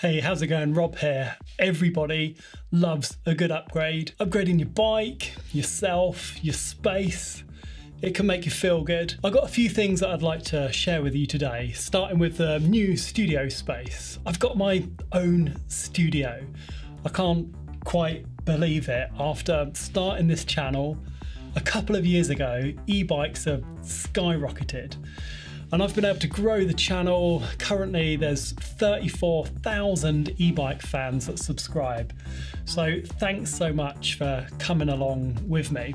Hey, how's it going? Rob here. Everybody loves a good upgrade. Upgrading your bike, yourself, your space. It can make you feel good. I've got a few things that I'd like to share with you today, starting with the new studio space. I've got my own studio. I can't quite believe it. After starting this channel a couple of years ago, e-bikes have skyrocketed and I've been able to grow the channel. Currently, there's 34,000 e-bike fans that subscribe. So thanks so much for coming along with me.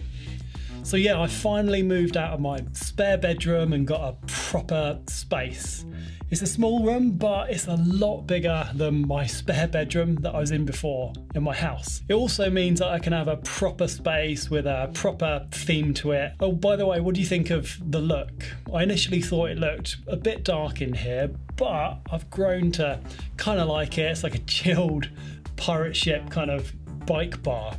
So yeah, I finally moved out of my spare bedroom and got a proper space. It's a small room, but it's a lot bigger than my spare bedroom that I was in before in my house. It also means that I can have a proper space with a proper theme to it. Oh, by the way, what do you think of the look? I initially thought it looked a bit dark in here, but I've grown to kind of like it. It's like a chilled pirate ship kind of bike bar.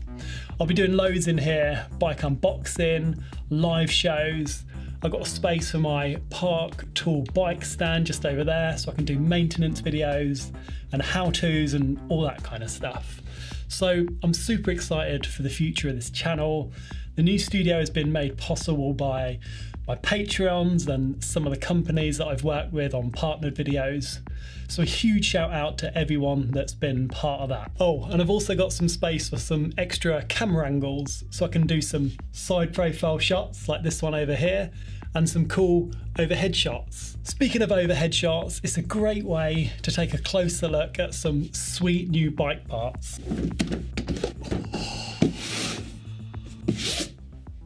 I'll be doing loads in here, bike unboxing, live shows, I've got a space for my Park Tool bike stand just over there so I can do maintenance videos and how-tos and all that kind of stuff. So I'm super excited for the future of this channel. The new studio has been made possible by my Patreons and some of the companies that I've worked with on partnered videos. So a huge shout out to everyone that's been part of that. Oh, and I've also got some space for some extra camera angles so I can do some side profile shots like this one over here and some cool overhead shots. Speaking of overhead shots, it's a great way to take a closer look at some sweet new bike parts.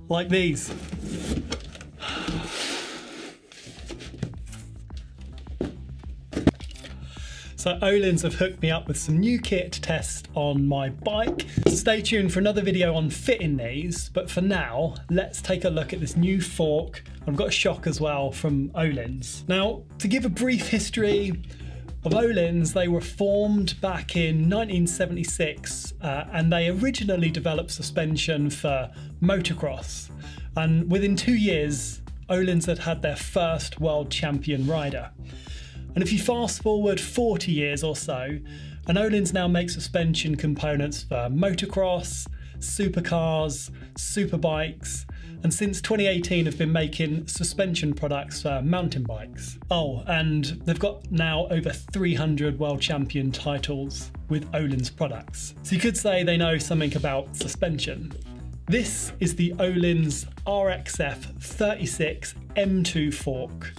Like these. So Öhlins have hooked me up with some new kit to test on my bike. Stay tuned for another video on fitting these, but for now, let's take a look at this new fork. I've got a shock as well from Öhlins. Now, to give a brief history, of Öhlins, they were formed back in 1976 uh, and they originally developed suspension for motocross. And within two years, Öhlins had had their first world champion rider. And if you fast forward 40 years or so, and Öhlins now makes suspension components for motocross, supercars, superbikes, and since 2018 have been making suspension products for mountain bikes. Oh, and they've got now over 300 world champion titles with Öhlins products. So you could say they know something about suspension. This is the Öhlins RXF 36 M2 fork.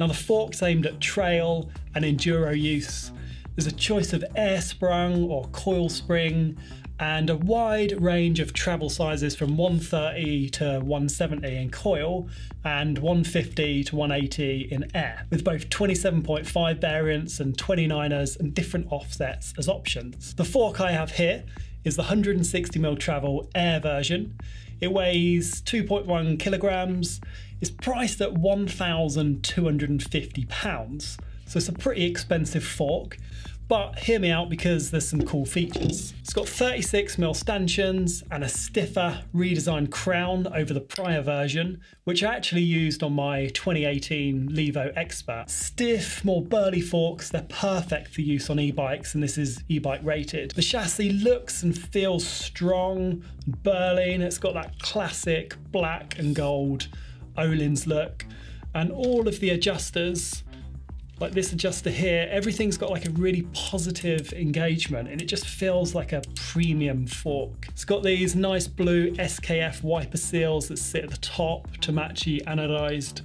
Now the fork's aimed at trail and enduro use. There's a choice of air sprung or coil spring and a wide range of travel sizes from 130 to 170 in coil and 150 to 180 in air, with both 27.5 variants and 29ers and different offsets as options. The fork I have here is the 160mm travel air version. It weighs 2.1 kilograms, It's priced at £1,250, so it's a pretty expensive fork. But hear me out because there's some cool features. It's got 36mm stanchions and a stiffer redesigned crown over the prior version, which I actually used on my 2018 Levo Expert. Stiff, more burly forks, they're perfect for use on e-bikes and this is e-bike rated. The chassis looks and feels strong, burly, and it's got that classic black and gold Öhlins look. And all of the adjusters like this adjuster here, everything's got like a really positive engagement and it just feels like a premium fork. It's got these nice blue SKF wiper seals that sit at the top to match the anodized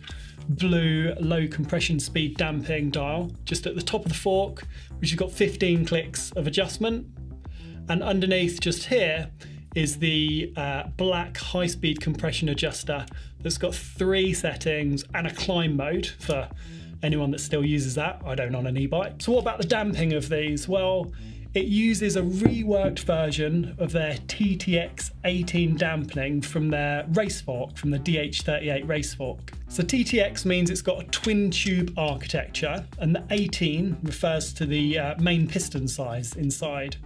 blue low compression speed damping dial just at the top of the fork which has got 15 clicks of adjustment and underneath just here is the uh, black high speed compression adjuster that's got three settings and a climb mode for anyone that still uses that. I don't on an e-bike. So what about the damping of these? Well, it uses a reworked version of their TTX 18 dampening from their race fork, from the DH38 race fork. So TTX means it's got a twin tube architecture, and the 18 refers to the uh, main piston size inside.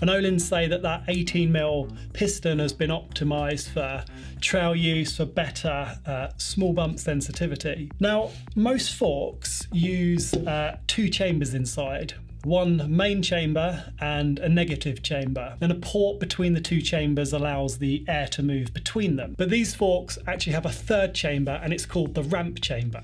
And Olin say that that 18mm piston has been optimized for trail use for better uh, small bump sensitivity. Now, most forks use uh, two chambers inside, one main chamber and a negative chamber. And a port between the two chambers allows the air to move between them. But these forks actually have a third chamber and it's called the ramp chamber.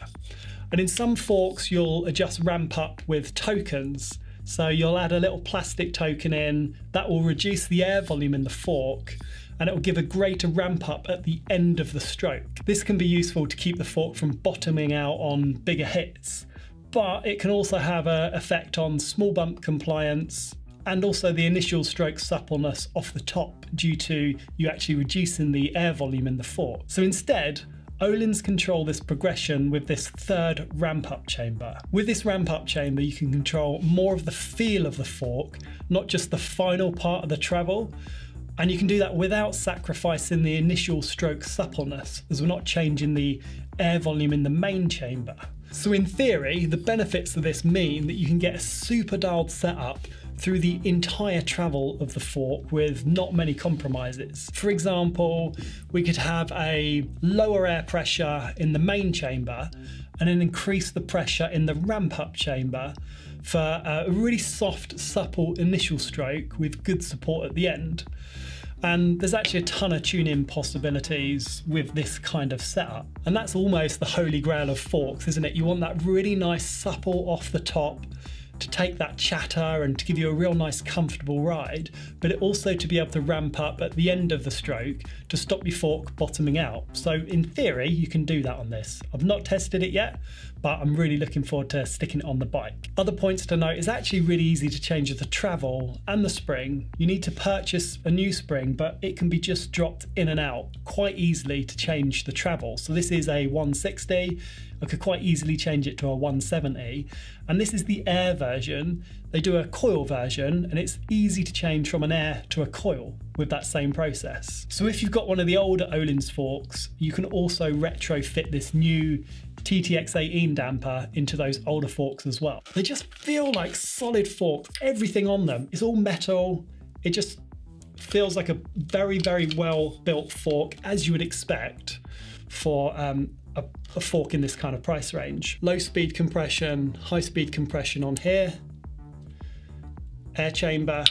And in some forks, you'll adjust ramp up with tokens. So you'll add a little plastic token in that will reduce the air volume in the fork and it will give a greater ramp up at the end of the stroke. This can be useful to keep the fork from bottoming out on bigger hits, but it can also have an effect on small bump compliance and also the initial stroke suppleness off the top due to you actually reducing the air volume in the fork. So instead, Öhlins control this progression with this third ramp up chamber. With this ramp up chamber, you can control more of the feel of the fork, not just the final part of the travel, and you can do that without sacrificing the initial stroke suppleness, as we're not changing the air volume in the main chamber. So in theory, the benefits of this mean that you can get a super dialed setup through the entire travel of the fork with not many compromises. For example, we could have a lower air pressure in the main chamber and then increase the pressure in the ramp up chamber for a really soft, supple initial stroke with good support at the end. And there's actually a ton of tune-in possibilities with this kind of setup. And that's almost the holy grail of forks, isn't it? You want that really nice supple off the top to take that chatter and to give you a real nice comfortable ride, but it also to be able to ramp up at the end of the stroke to stop your fork bottoming out. So in theory, you can do that on this. I've not tested it yet, but I'm really looking forward to sticking it on the bike. Other points to note, it's actually really easy to change the travel and the spring. You need to purchase a new spring, but it can be just dropped in and out quite easily to change the travel. So this is a 160, I could quite easily change it to a 170. And this is the air version. They do a coil version and it's easy to change from an air to a coil with that same process. So if you've got one of the older Öhlins forks, you can also retrofit this new TTX18 damper into those older forks as well. They just feel like solid forks. Everything on them is all metal. It just feels like a very, very well built fork as you would expect for um, a, a fork in this kind of price range. Low speed compression, high speed compression on here, air chamber,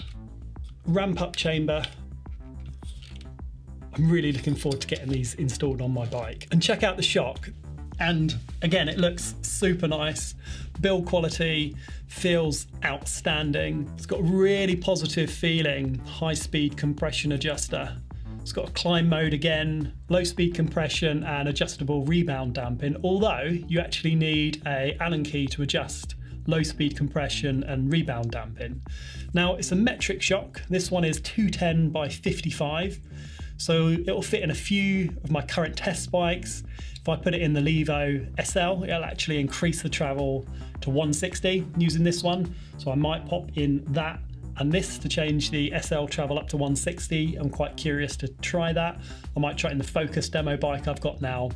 ramp up chamber. I'm really looking forward to getting these installed on my bike. And check out the shock. And again, it looks super nice. Build quality feels outstanding. It's got really positive feeling, high speed compression adjuster. It's got a climb mode again, low speed compression and adjustable rebound damping, although you actually need a Allen key to adjust low speed compression and rebound damping. Now it's a metric shock. This one is 210 by 55. So it'll fit in a few of my current test bikes. If I put it in the Levo SL, it'll actually increase the travel to 160 using this one. So I might pop in that and this to change the SL travel up to 160. I'm quite curious to try that. I might try it in the Focus demo bike I've got now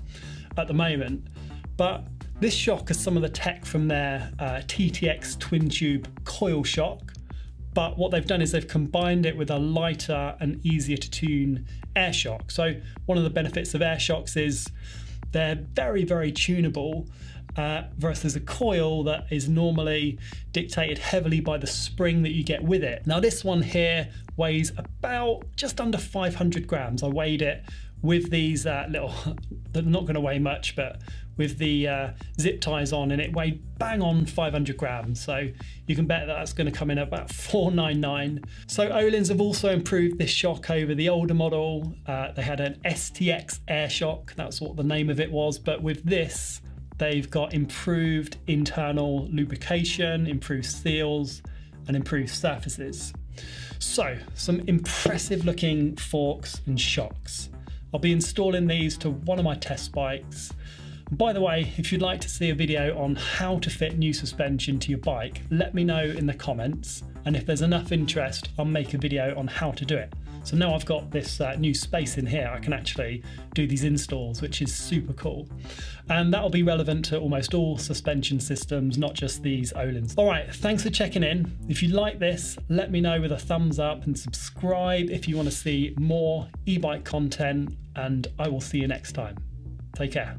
at the moment. But this shock has some of the tech from their uh, TTX twin tube coil shock. But what they've done is they've combined it with a lighter and easier to tune air shock. So one of the benefits of air shocks is they're very, very tunable uh, versus a coil that is normally dictated heavily by the spring that you get with it. Now this one here weighs about just under 500 grams. I weighed it with these uh, little, they're not going to weigh much, but with the uh, zip ties on and it weighed bang on 500 grams. So you can bet that that's going to come in at about 499. So Öhlins have also improved this shock over the older model. Uh, they had an STX air shock. That's what the name of it was. But with this, They've got improved internal lubrication, improved seals, and improved surfaces. So, some impressive looking forks and shocks. I'll be installing these to one of my test bikes. By the way, if you'd like to see a video on how to fit new suspension to your bike, let me know in the comments. And if there's enough interest, I'll make a video on how to do it. So now I've got this uh, new space in here, I can actually do these installs, which is super cool. And that'll be relevant to almost all suspension systems, not just these Öhlins. All right, thanks for checking in. If you like this, let me know with a thumbs up and subscribe if you want to see more e-bike content, and I will see you next time. Take care.